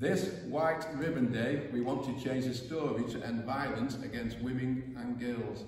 This White Ribbon Day, we want to change the story to end violence against women and girls.